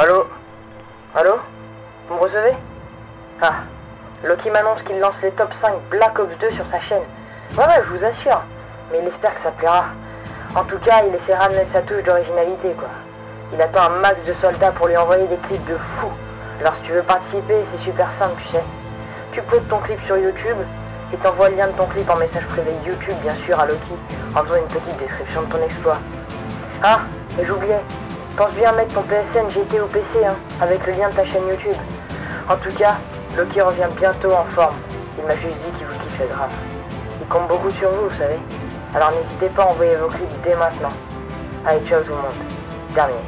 Allô Allô Vous me recevez Ah, Loki m'annonce qu'il lance les top 5 Black Ops 2 sur sa chaîne. Ouais, ouais, je vous assure. Mais il espère que ça plaira. En tout cas, il essaiera de mettre sa touche d'originalité, quoi. Il attend un max de soldats pour lui envoyer des clips de fou. Alors si tu veux participer, c'est super simple, tu sais. Tu poses ton clip sur YouTube et t'envoies le lien de ton clip en message privé YouTube, bien sûr, à Loki, en faisant une petite description de ton exploit. Ah, et j'oubliais, pense bien mettre ton PSN GT au PC, hein, avec le lien de ta chaîne YouTube. En tout cas, Loki revient bientôt en forme. Il m'a juste dit qu'il vous kiffait grave. Il compte beaucoup sur vous, vous savez. Alors n'hésitez pas à envoyer vos clips dès maintenant. Allez, ciao tout le monde. Terminé.